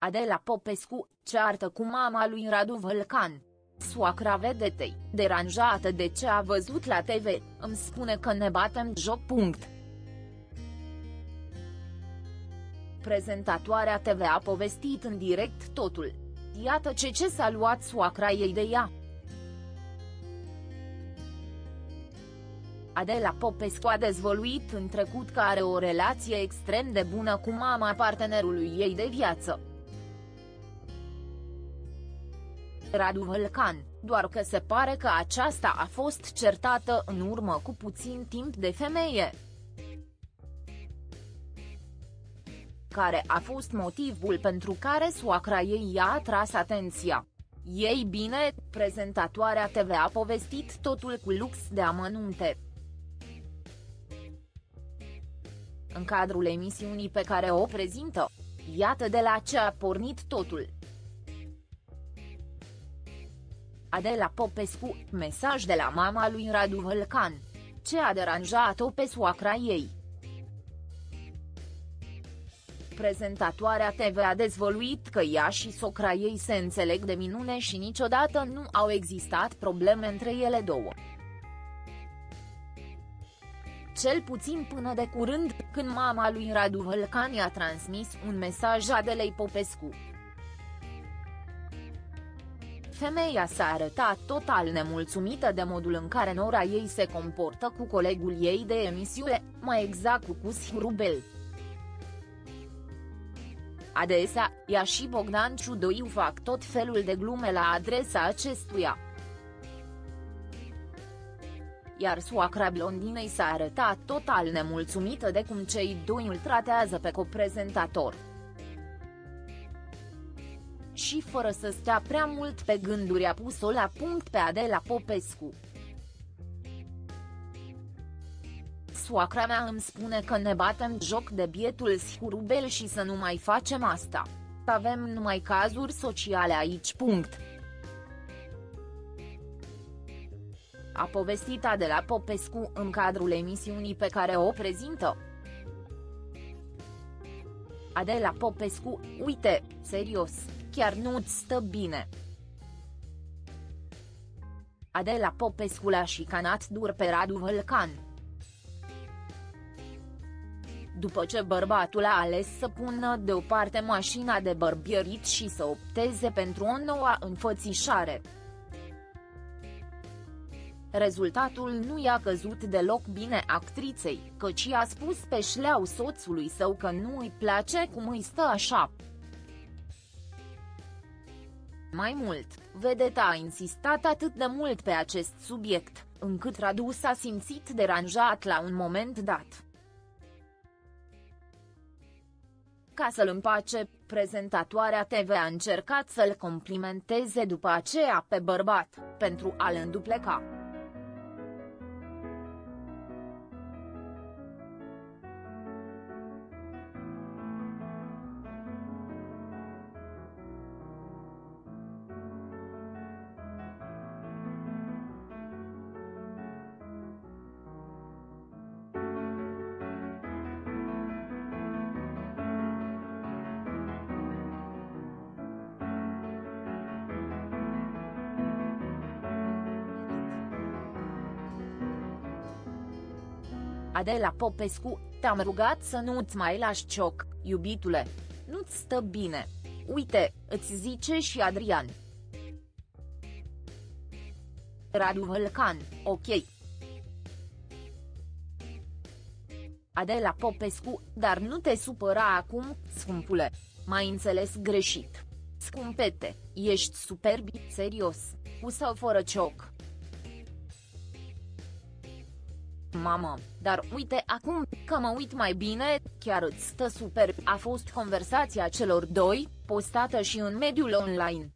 Adela Popescu, ceartă cu mama lui Radu Vălcan. Soacra vedetei, deranjată de ce a văzut la TV, îmi spune că ne batem joc. Punct. Prezentatoarea TV a povestit în direct totul. Iată ce ce s-a luat soacra ei de ea. Adela Popescu a dezvoluit în trecut că are o relație extrem de bună cu mama partenerului ei de viață. Radu Vălcan, doar că se pare că aceasta a fost certată în urmă cu puțin timp de femeie. Care a fost motivul pentru care soacra ei i-a atras atenția. Ei bine, prezentatoarea TV a povestit totul cu lux de amănunte. În cadrul emisiunii pe care o prezintă, iată de la ce a pornit totul. Adela Popescu, mesaj de la mama lui Radu Vălcan. Ce a deranjat-o pe soacra ei? Prezentatoarea TV a dezvoluit că ea și socra ei se înțeleg de minune și niciodată nu au existat probleme între ele două. Cel puțin până de curând, când mama lui Radu Vălcan i-a transmis un mesaj Adelei Popescu. Femeia s-a arătat total nemulțumită de modul în care nora ei se comportă cu colegul ei de emisiune, mai exact cu Cus Rubel. Adesea, ea și Bogdan Ciudoiu fac tot felul de glume la adresa acestuia. Iar soacra blondinei s-a arătat total nemulțumită de cum cei doi îl tratează pe coprezentator și fără să stea prea mult pe gânduri a pus-o la punct pe Adela Popescu. Soacra mea îmi spune că ne batem joc de bietul scurubel și să nu mai facem asta. Avem numai cazuri sociale aici. Punct. A povestit Adela Popescu în cadrul emisiunii pe care o prezintă. Adela Popescu, uite, serios, chiar nu-ți stă bine. Adela Popescu l-a șicanat dur pe Radu Vălcan. După ce bărbatul a ales să pună deoparte mașina de bărbierit și să opteze pentru o nouă înfățișare. Rezultatul nu i-a căzut deloc bine actriței, căci i-a spus pe șleau soțului său că nu îi place cum îi stă așa. Mai mult, vedeta a insistat atât de mult pe acest subiect, încât Radu s-a simțit deranjat la un moment dat. Ca să-l împace, prezentatoarea TV a încercat să-l complimenteze după aceea pe bărbat, pentru a-l îndupleca. Adela Popescu, te-am rugat să nu-ți mai lași cioc, iubitule. Nu-ți stă bine. Uite, îți zice și Adrian. Radu Vălcan, ok. Adela Popescu, dar nu te supăra acum, scumpule. M-ai înțeles greșit. Scumpete, ești superbi, serios, cu sau fără cioc. Mamă, dar uite acum, că mă uit mai bine, chiar îți stă super, a fost conversația celor doi, postată și în mediul online.